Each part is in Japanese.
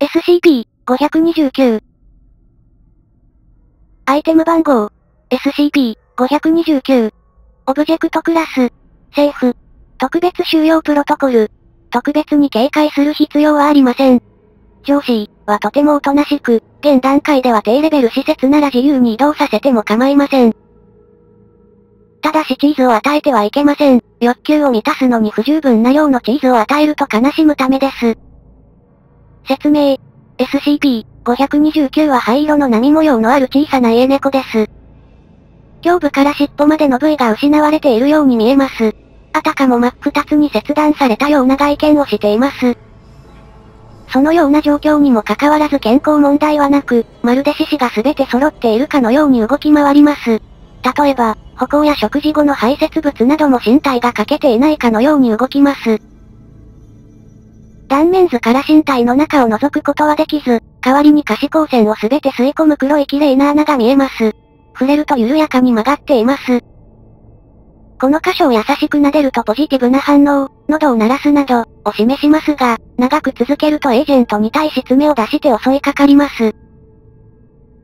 SCP-529。アイテム番号、SCP-529。オブジェクトクラス、セーフ。特別収容プロトコル。特別に警戒する必要はありません。ジョーシーはとてもおとなしく、現段階では低レベル施設なら自由に移動させても構いません。ただしチーズを与えてはいけません。欲求を満たすのに不十分な量のチーズを与えると悲しむためです。説明。SCP-529 は灰色の波模様のある小さな家猫です。胸部から尻尾までの部位が失われているように見えます。あたかも真っ二つに切断されたような外見をしています。そのような状況にもかかわらず健康問題はなく、まるで獅子が全て揃っているかのように動き回ります。例えば、歩行や食事後の排泄物なども身体が欠けていないかのように動きます。断面図から身体の中を覗くことはできず、代わりに可視光線をすべて吸い込む黒い綺麗な穴が見えます。触れると緩やかに曲がっています。この箇所を優しく撫でるとポジティブな反応、喉を鳴らすなど、を示しますが、長く続けるとエージェントに対し爪を出して襲いかかります。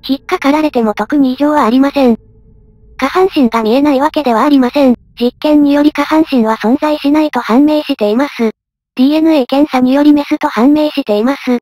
引っかかられても特に異常はありません。下半身が見えないわけではありません。実験により下半身は存在しないと判明しています。DNA 検査によりメスと判明しています。